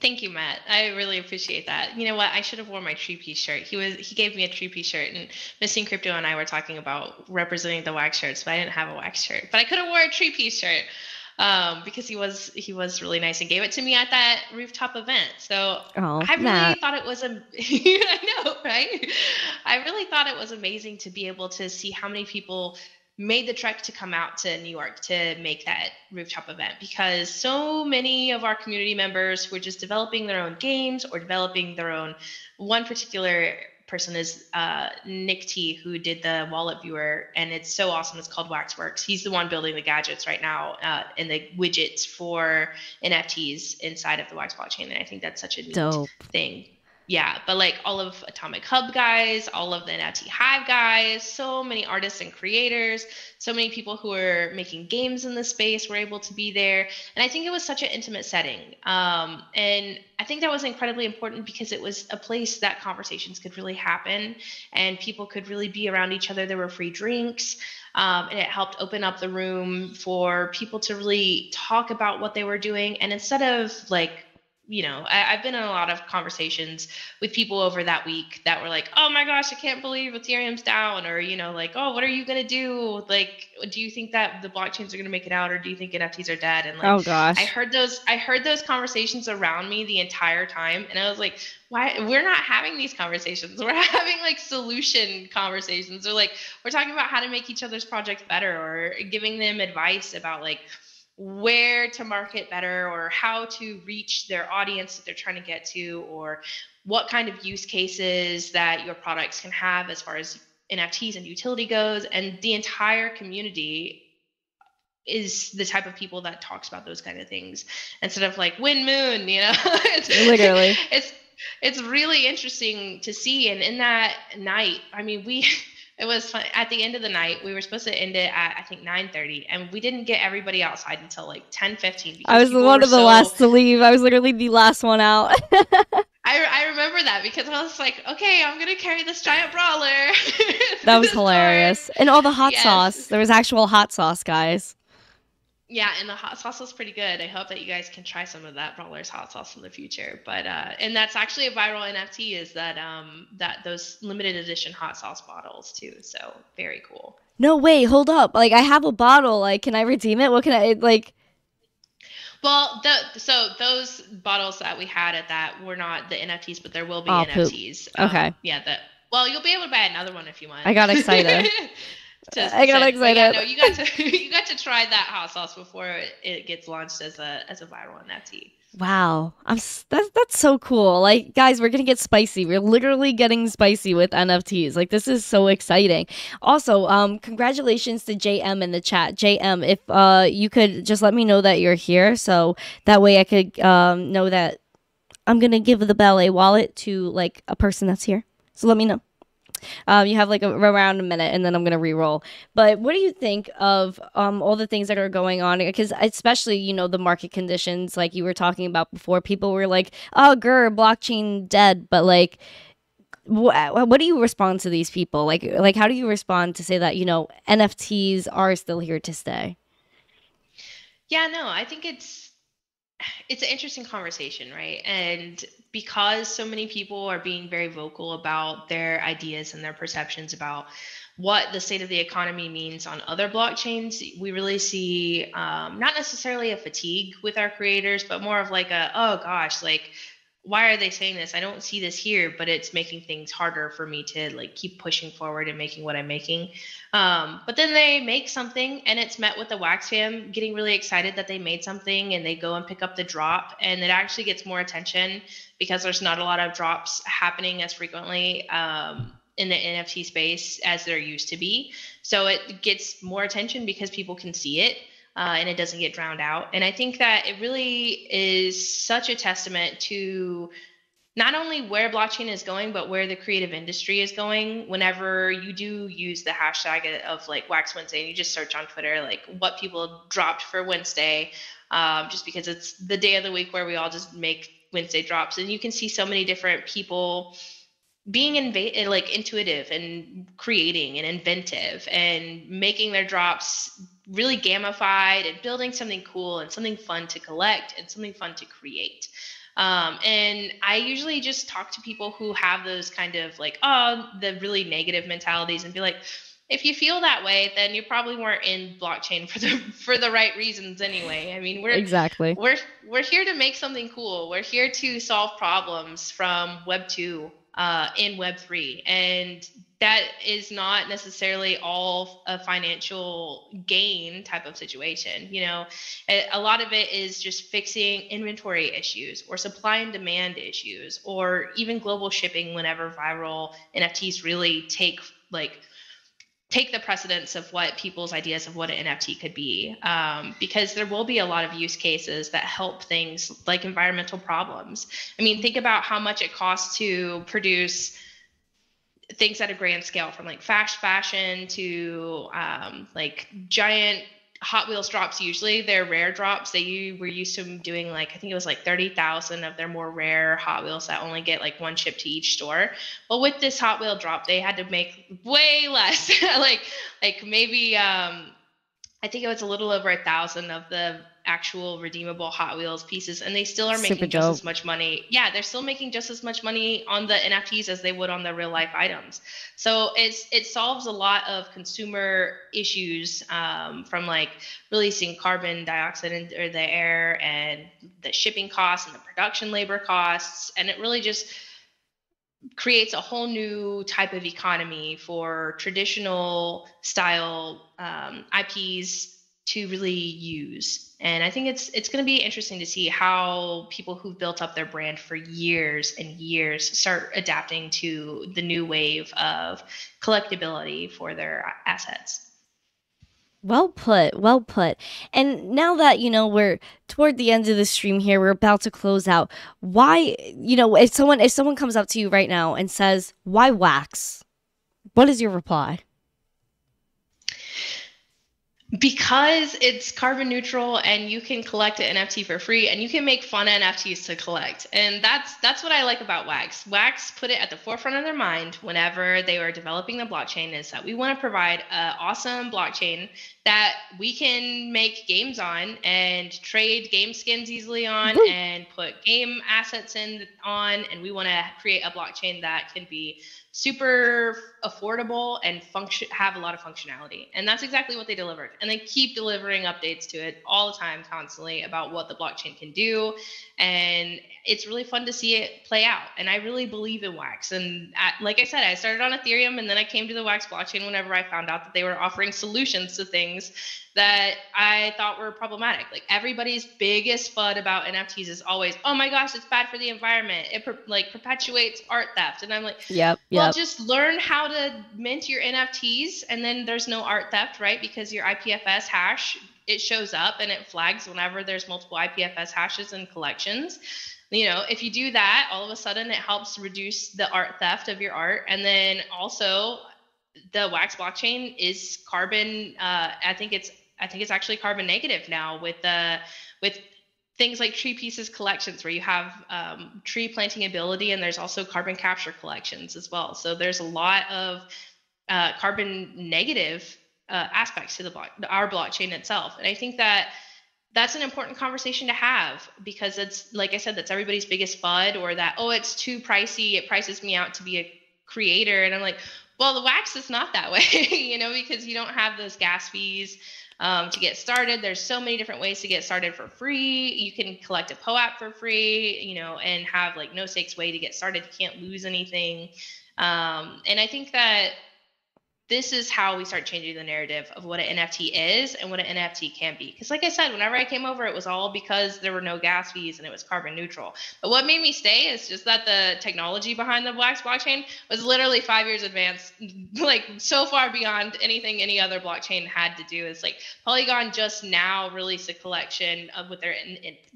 Thank you, Matt. I really appreciate that. You know what? I should have worn my tree piece shirt. He was he gave me a tree piece shirt, and Miss Teen Crypto and I were talking about representing the wax shirts, but I didn't have a wax shirt. But I could have wore a tree piece shirt um, because he was he was really nice and gave it to me at that rooftop event. So Oh, I really Matt. thought it was a I know, right? I really thought it was amazing to be able to see how many people made the trek to come out to New York to make that rooftop event because so many of our community members were just developing their own games or developing their own one particular person is uh, Nick T, who did the wallet viewer, and it's so awesome. It's called Waxworks. He's the one building the gadgets right now uh, and the widgets for NFTs inside of the Wax blockchain, and I think that's such a neat Dope. thing. Yeah, but like all of Atomic Hub guys, all of the NFT Hive guys, so many artists and creators, so many people who are making games in the space were able to be there. And I think it was such an intimate setting. Um, and I think that was incredibly important because it was a place that conversations could really happen and people could really be around each other. There were free drinks. Um, and it helped open up the room for people to really talk about what they were doing. And instead of like, you know, I, I've been in a lot of conversations with people over that week that were like, "Oh my gosh, I can't believe Ethereum's down," or you know, like, "Oh, what are you gonna do? Like, do you think that the blockchains are gonna make it out, or do you think NFTs are dead?" And like, Oh gosh. I heard those I heard those conversations around me the entire time and I was like, why we're not having these conversations. We're having like solution conversations or like we're talking about how to make each other's projects better or giving them advice about like where to market better or how to reach their audience that they're trying to get to or what kind of use cases that your products can have as far as NFTs and utility goes. And the entire community is the type of people that talks about those kind of things instead of like wind moon you know? It's- Literally. it's it's really interesting to see. And in that night i mean we it was fun at the end of the night we were supposed to end it at i think 9.30 and we didn't get everybody outside until like 10.15 because I was one of the so- last to leave. I was literally the last one out. I, I remember that because i was like okay i'm gonna carry this giant brawler that was hilarious. And all the hot Yes. sauce. There was actual hot sauce, guys. Yeah, and the hot sauce was pretty good. I hope that you guys can try some of that Brawler's hot sauce in the future. But uh, and that's actually a VIRL NFT is that um that those limited edition hot sauce bottles too. So very cool. No, way, hold up. Like I have a bottle. Like, can I redeem it? What can I like? Well, the so those bottles that we had at that were not the NFTs, but there will be Aw, poop. NFTs. Okay. Yeah. The well, you'll be able to buy another one if you want. I got excited. Just I got said- but Yeah, excited. no, you got to you got to try that hot sauce before it, it gets launched as a as a VIRL NFT. Wow, I'm that's that's so cool. Like, guys, we're gonna get spicy. We're literally getting spicy with NFTs. Like, this is so exciting. Also, um, congratulations to JM in the chat. JM, if uh you could just let me know that you're here, so that way I could um know that I'm gonna give the ballet wallet to like a person that's here. So let me know. Um, you have like a, around a minute, and then I'm gonna re-roll. But what do you think of um all the things that are going on? Because especially you know the market conditions, like you were talking about before, people were like, "Oh, grr, blockchain dead," but like. Wh- what do you respond to these people like like how do you respond to say that you know nfts are still here to stay Yeah, no, I think it's it's an interesting conversation, right? And because so many people are being very vocal about their ideas and their perceptions about what the state of the economy means on other blockchains, we really see um, not necessarily a fatigue with our creators, but more of like a, oh gosh, like why are they saying this? I don't see this here, but it's making things harder for me to like keep pushing forward and making what I'm making. Um, but then they make something and it's met with the wax fam getting really excited that they made something and they go and pick up the drop and it actually gets more attention because there's not a lot of drops happening as frequently um, in the NFT space as there used to be. So it gets more attention because people can see it. Uh, and it doesn't get drowned out. And I think that it really is such a testament to not only where blockchain is going, but where the creative industry is going. Whenever you do use the hashtag of like Wax Wednesday, and you just search on Twitter like what people dropped for Wednesday, um, just because it's the day of the week where we all just make Wednesday drops, and you can see so many different people being inva- like intuitive and creating and inventive and making their drops really gamified and building something cool and something fun to collect and something fun to create. Um, and I usually just talk to people who have those kind of like, oh, the really negative mentalities and be like, if you feel that way, then you probably weren't in blockchain for the for the right reasons anyway. I mean, we're exactly we're we're here to make something cool. We're here to solve problems from Web two uh, in Web three, and that is not necessarily all a financial gain type of situation. You know, a lot of it is just fixing inventory issues or supply and demand issues, or even global shipping whenever VIRL NFTs really take like take the precedence of what people's ideas of what an NFT could be, um, because there will be a lot of use cases that help things like environmental problems. I mean, think about how much it costs to produce things at a grand scale, from like fast fashion to um, like giant Hot Wheels drops usually they're rare drops. They you were used to doing like I think it was like thirty thousand of their more rare Hot Wheels that only get like one ship to each store. But with this Hot Wheel drop, they had to make way less, like like maybe um, I think it was a little over a thousand of the actual redeemable Hot Wheels pieces, and they still are making Super just dope. as much money. Yeah, they're still making just as much money on the NFTs as they would on the real life items. So it's it solves a lot of consumer issues um, from like releasing carbon dioxide into the air and the shipping costs and the production labor costs, and it really just creates a whole new type of economy for traditional style um, IPs to really use. And I think it's it's going to be interesting to see how people who've built up their brand for years and years start adapting to the new wave of collectability for their assets. Well put, well put. And now that, you know, we're toward the end of the stream here, we're about to close out. Why, you know, if someone if someone comes up to you right now and says, "Why wax?" What is your reply? Because it's carbon neutral and you can collect an NFT for free and you can make fun NFTs to collect. And that's that's what I like about Wax. Wax put it at the forefront of their mind whenever they were developing the blockchain is that we want to provide an awesome blockchain that we can make games on and trade game skins easily on Woo. and put game assets in on and we want to create a blockchain that can be super affordable and function have a lot of functionality. And that's exactly what they delivered. And they keep delivering updates to it all the time constantly about what the blockchain can do. And it's really fun to see it play out and i really believe in wax and at, like i said i started on ethereum and then i came to the wax blockchain whenever i found out that they were offering solutions to things that I thought were problematic. Like everybody's biggest FUD about NFTs is always, oh my gosh, it's bad for the environment. It per- like perpetuates art theft. And I'm like, yep, well, yep. just learn how to mint your NFTs, and then there's no art theft, right? Because your IPFS hash it shows up and it flags whenever there's multiple IPFS hashes and collections. You know, if you do that, all of a sudden it helps reduce the art theft of your art, and then also the Wax blockchain is carbon. Uh, I think it's I think it's actually carbon negative now with the with things like tree pieces collections where you have um, tree planting ability and there's also carbon capture collections as well. So there's a lot of uh, carbon negative uh, aspects to the block, our blockchain itself, and I think that that's an important conversation to have because it's like I said, that's everybody's biggest FUD or that oh it's too pricey, it prices me out to be a creator, and I'm like, well the wax is not that way, you know, because you don't have those gas fees um, to get started. There's so many different ways to get started for free. You can collect a POAP for free, you know, and have like no stakes way to get started. You can't lose anything. Um, and I think that this is how we start changing the narrative of what an NFT is and what an NFT can be. Because, like I said, whenever I came over, it was all because there were no gas fees and it was carbon neutral. But what made me stay is just that the technology behind the Wax blockchain was literally five years advanced, like so far beyond anything any other blockchain had to do. Is like Polygon just now released a collection of with their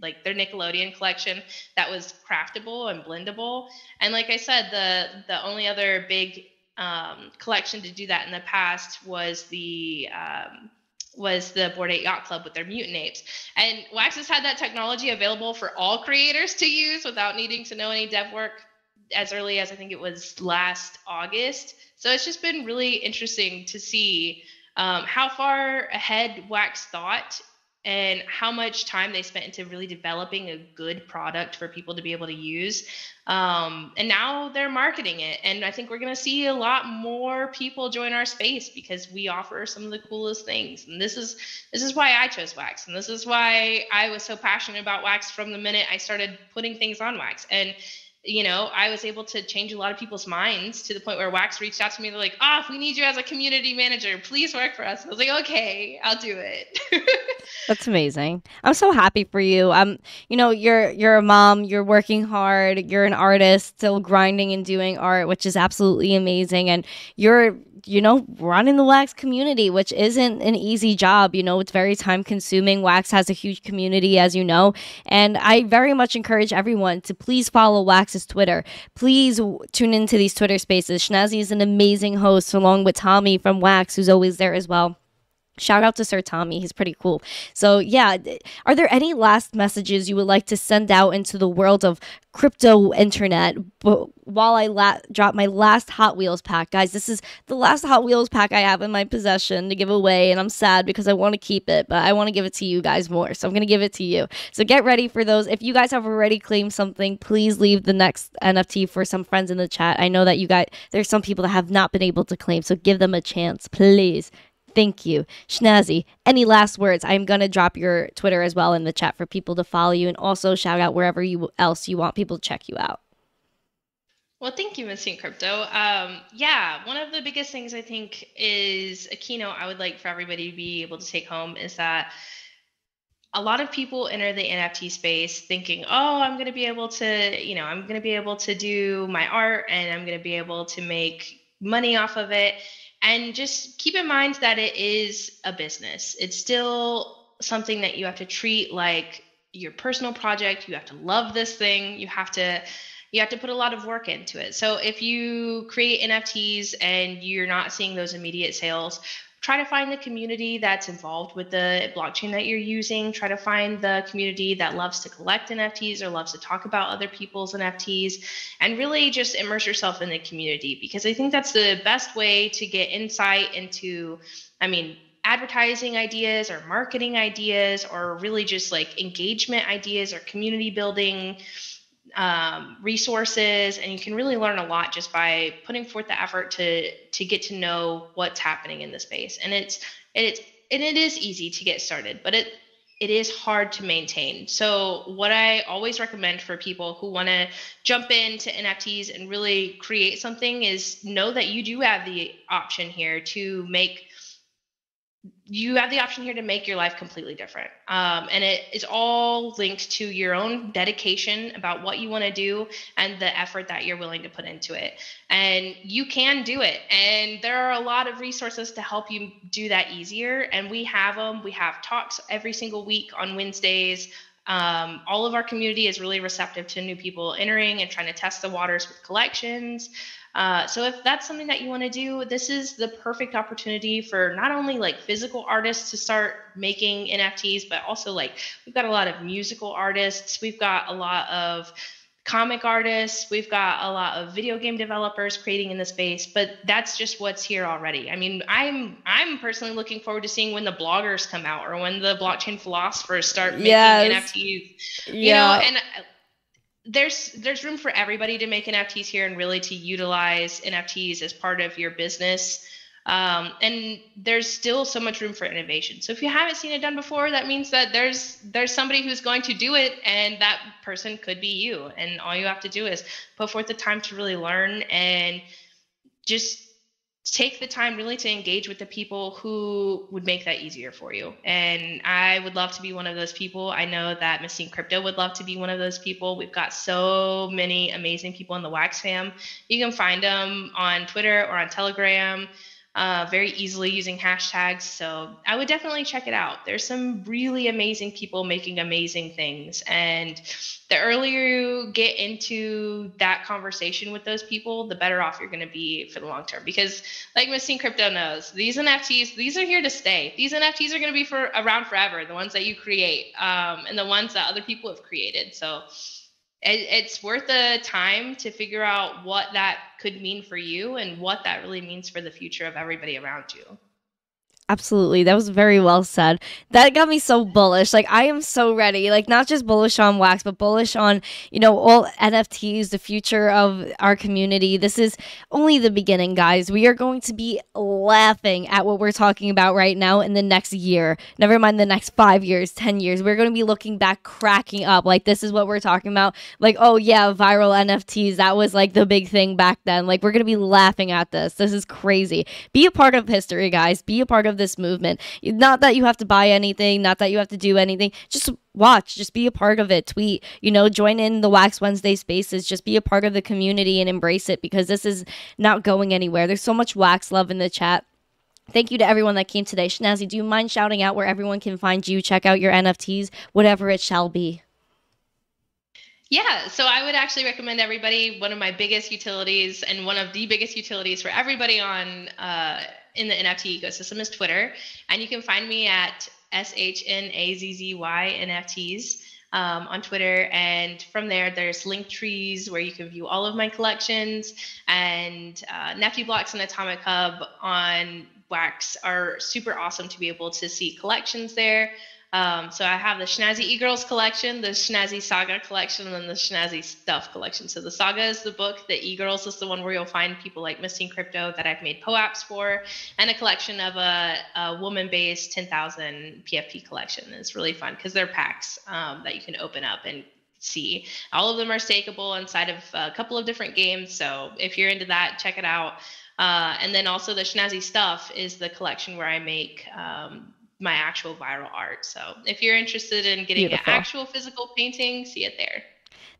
like their Nickelodeon collection that was craftable and blendable. And like I said, the the only other big um, collection to do that in the past was the um, was the Bored Ape Yacht Club with their mutant apes. And Wax has had that technology available for all creators to use without needing to know any dev work as early as I think it was last August. So it's just been really interesting to see um, how far ahead Wax thought and how much time they spent into really developing a good product for people to be able to use. Um, and now they're marketing it. And I think we're going to see a lot more people join our space because we offer some of the coolest things. And this is this is why I chose wax. And this is why I was so passionate about wax from the minute I started putting things on wax. And you know, I was able to change a lot of people's minds to the point where Wax reached out to me. They're like, "Ah, oh, we need you as a community manager. Please work for us." I was like, "Okay, I'll do it." That's amazing. I'm so happy for you. Um, you know, you're you're a mom. You're working hard. You're an artist, still grinding and doing art, which is absolutely amazing. And you're you know, running the wax community, which isn't an easy job. You know, it's very time consuming. Wax has a huge community, as you know. And I very much encourage everyone to please follow Wax's Twitter. Please tune into these Twitter spaces. Shnazzy is an amazing host, along with Tommy from Wax, who's always there as well. Shout out to Sir Tommy. He's pretty cool. So, yeah, are there any last messages you would like to send out into the world of crypto internet but while I la- drop my last Hot Wheels pack? Guys, this is the last Hot Wheels pack I have in my possession to give away, and I'm sad because I want to keep it, but I want to give it to you guys more. So, I'm going to give it to you. So, get ready for those. If you guys have already claimed something, please leave the next NFT for some friends in the chat. I know that you guys, there's some people that have not been able to claim, so give them a chance, please. Thank you. Shnazzy, any last words? I'm going to drop your Twitter as well in the chat for people to follow you and also shout out wherever you else you want people to check you out. Well, thank you, Miss Teen Crypto. Um, yeah, one of the biggest things I think is a keynote I would like for everybody to be able to take home is that a lot of people enter the NFT space thinking, oh, I'm going to be able to, you know, I'm going to be able to do my art and I'm going to be able to make money off of it. And just keep in mind that it is a business. It's still something that you have to treat like your personal project. You have to love this thing. You have to you have to put a lot of work into it. So if you create NFTs and you're not seeing those immediate sales, try to find the community that's involved with the blockchain that you're using. Try to find the community that loves to collect NFTs or loves to talk about other people's NFTs and really just immerse yourself in the community because I think that's the best way to get insight into, I mean, advertising ideas or marketing ideas or really just like engagement ideas or community building um, resources and you can really learn a lot just by putting forth the effort to to get to know what's happening in the space. And it's it's and it is easy to get started but it it is hard to maintain. So what i always recommend for people who want to jump into nfts and really create something is know that you do have the option here to make you have the option here to make your life completely different. Um, and it is all linked to your own dedication about what you want to do and the effort that you're willing to put into it. And you can do it. And there are a lot of resources to help you do that easier. And we have them. We have talks every single week on Wednesdays. Um, all of our community is really receptive to new people entering and trying to test the waters with collections. Uh, so if that's something that you want to do, this is the perfect opportunity for not only like physical artists to start making NFTs, but also like we've got a lot of musical artists, we've got a lot of comic artists, we've got a lot of video game developers creating in the space, but that's just what's here already. I mean, I'm I'm personally looking forward to seeing when the bloggers come out or when the blockchain philosophers start making yes. NFTs. You yeah. know, and there's there's room for everybody to make NFTs here and really to utilize NFTs as part of your business. Um, and there's still so much room for innovation. So if you haven't seen it done before, that means that there's there's somebody who's going to do it, and that person could be you. And all you have to do is put forth the time to really learn and just take the time really to engage with the people who would make that easier for you. And I would love to be one of those people. I know that Miss Teen Crypto would love to be one of those people. We've got so many amazing people in the Wax fam. You can find them on Twitter or on Telegram uh, very easily using hashtags. So I would definitely check it out. There's some really amazing people making amazing things. And the earlier you get into that conversation with those people, the better off you're going to be for the long term. Because, like Miss Teen Crypto knows, these NFTs, these are here to stay. These NFTs are going to be for around forever, the ones that you create um, and the ones that other people have created. So, it's worth the time to figure out what that could mean for you and what that really means for the future of everybody around you. Absolutely. That was very well said. That got me so bullish. Like I am so ready. Like not just bullish on wax, but bullish on, you know, all NFTs, the future of our community. This is only the beginning, guys. We are going to be laughing at what we're talking about right now in the next year. Never mind the next 5 years, 10 years. We're going to be looking back cracking up. Like this is what we're talking about. Like, oh yeah, VIRL NFTs. That was like the big thing back then. Like we're going to be laughing at this. This is crazy. Be a part of history, guys. Be a part of this movement. Not that you have to buy anything, not that you have to do anything. Just watch, just be a part of it. Tweet, you know, join in the Wax Wednesday spaces. Just be a part of the community and embrace it because this is not going anywhere. There's so much wax love in the chat. Thank you to everyone that came today. Shnazzy, do you mind shouting out where everyone can find you? Check out your NFTs, whatever it shall be. Yeah, so I would actually recommend everybody one of my biggest utilities and one of the biggest utilities for everybody on uh, in the NFT ecosystem is Twitter, and you can find me at S H N A Z Z Y NFTs. Um, on Twitter. And from there, there's link trees where you can view all of my collections. And uh, NeftyBlocks and Atomic Hub on Wax are super awesome to be able to see collections there. Um, so I have the Shnazzy E-Girls collection, the Shnazzy Saga collection, and then the Shnazzy Stuff collection. So the Saga is the book, the E-Girls is the one where you'll find people like Miss Teen Crypto that I've made POAPs for, and a collection of a, a woman-based 10,000 PFP collection. It's really fun because they're packs um, that you can open up and see. All of them are stakeable inside of a couple of different games. So if you're into that, check it out. Uh, and then also the Shnazzy Stuff is the collection where I make um, my actual VIRL art. So if you're interested in getting Beautiful. an actual physical painting, see it there.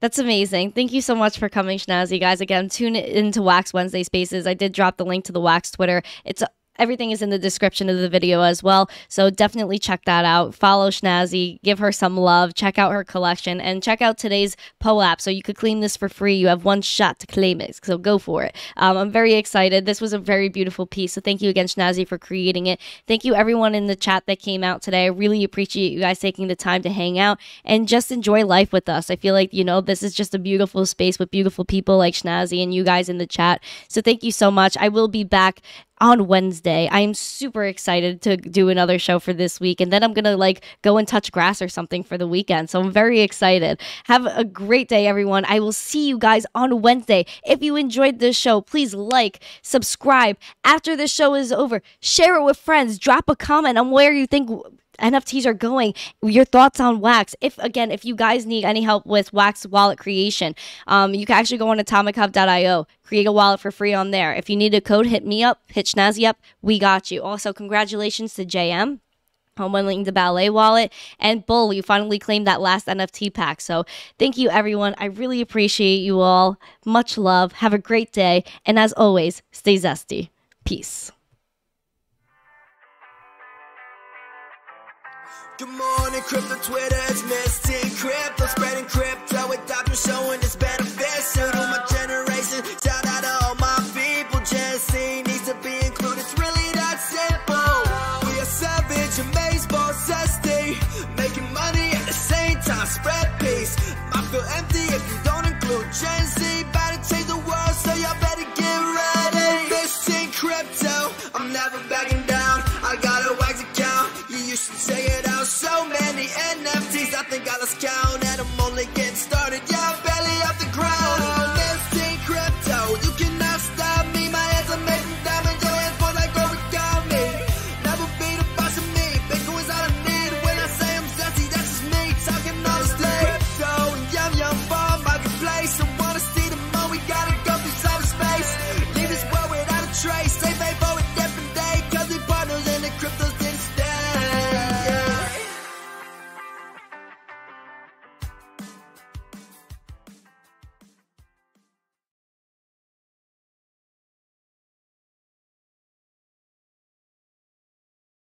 That's amazing. Thank you so much for coming, Shnazzy. Guys, again, tune into Wax Wednesday Spaces. I did drop the link to the Wax Twitter. It's everything is in the description of the video as well. So definitely check that out. Follow Shnazzy, give her some love, check out her collection, and check out today's POAP. So you could claim this for free. You have one shot to claim it. So go for it. Um, I'm very excited. This was a very beautiful piece. So thank you again, Shnazzy, for creating it. Thank you, everyone in the chat that came out today. I really appreciate you guys taking the time to hang out and just enjoy life with us. I feel like, you know, this is just a beautiful space with beautiful people like Shnazzy and you guys in the chat. So thank you so much. I will be back on Wednesday. I am super excited to do another show for this week. And then I'm going to like go and touch grass or something for the weekend. So I'm very excited. Have a great day, everyone. I will see you guys on Wednesday. If you enjoyed this show, please like, subscribe. After the show is over, share it with friends. Drop a comment on where you think NFTs are going. Your thoughts on Wax. If again, if you guys need any help with Wax wallet creation, um, you can actually go on atomichub.io, create a wallet for free on there. If you need a code, hit me up, hit Shnazzy up. We got you. Also, congratulations to JM on winning the ballet wallet and bull you finally claimed that last nft pack so thank you everyone i really appreciate you all much love have a great day and as always stay zesty peace Good morning, crypto Twitter, it's Miss Teen Crypto, spreading crypto with doctors showing its benefits to my generation. Shout out to all my people, Gen Z needs to be included. It's really that simple. We are savage, baseball zesty, making money at the same time, spread peace. I feel empty if you don't include Gen Z.